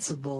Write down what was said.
invincible.